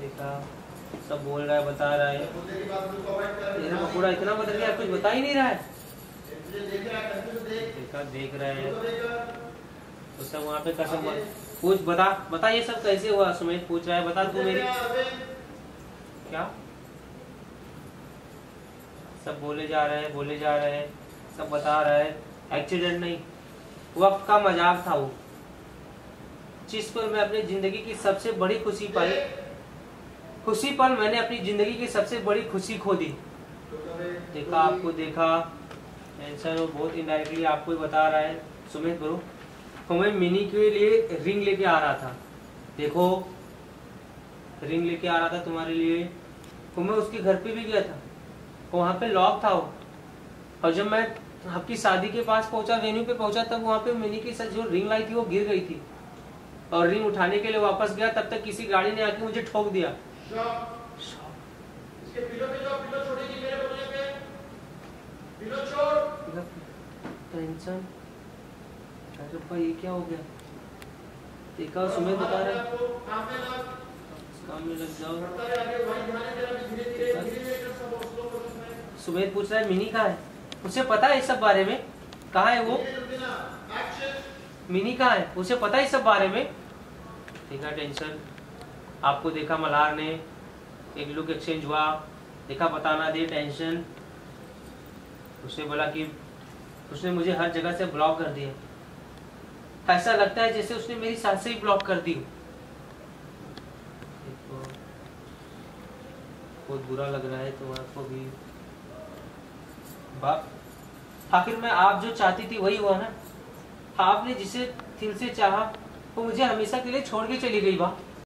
देखा, सब बोल रहा है, बता रहा है। पकौड़ा इतना बदल गया, कुछ बता ही नहीं रहा है। देखा, देख रहे हैं। तो सब वहाँ पे कसम पूछ, बता बता ये सब कैसे हुआ? सुमित पूछ रहा है, बता तू मेरी। क्या? सब बोले जा रहे हैं, बोले जा रहे हैं। सब बता रहा है। एक्सीडेंट नहीं। वक्त का मज़ाक था वो। जिस पर मैं अपनी ज़िंदगी की सबसे बड़ी खुशी पाई खुशी पर मैंने अपनी ज़िंदगी की सबसे बड़ी खुशी खो दी। देखा, आपको देखा टेंशन वो बहुत इनडायरेक्टली आपको बता रहा है, सुमित ब्रो तो मैं मिनी के लिए रिंग लेके आ रहा था। देखो रिंग लेके आ रहा था तुम्हारे लिए। तो मैं उसके घर पे भी गया था। वहाँ पे लॉक था वो। और जब मैं आपकी शादी के पास पहुँचा वेन्यू पे पहुँचा, तब वहाँ पे मिनी की जो रिंग लाई थी, वो गिर गई थी। और रिंग उठाने के लिए वापस गया, तब तक किसी गाड़ी ने आके मुझे ठोक दिया। अरे भाई ये क्या हो गया? देखा सुमित बता रहा काम में लग जाओ। सुमित पूछ रहा है, मिनी कहाँ है? उसे पता है इस सब बारे में? कहा है वो? मिनी कहाँ है? उसे पता है इस सब बारे में? देखा टेंशन। आपको देखा मल्हार ने, एक लुक एक्सचेंज हुआ। देखा बताना दे टेंशन। उसने बोला कि, उसने मुझे हर जगह से ब्लॉक कर दिया। ऐसा लगता है जैसे उसने मेरी साथ से ही ब्लॉक कर दी बहुत बुरा लग रहा है तुम्हारे भी। आखिर मैं आप जो चाहती थी वही हुआ ना। आपने जिसे दिल से चाहा वो मुझे हमेशा के लिए छोड़ के चली गई बा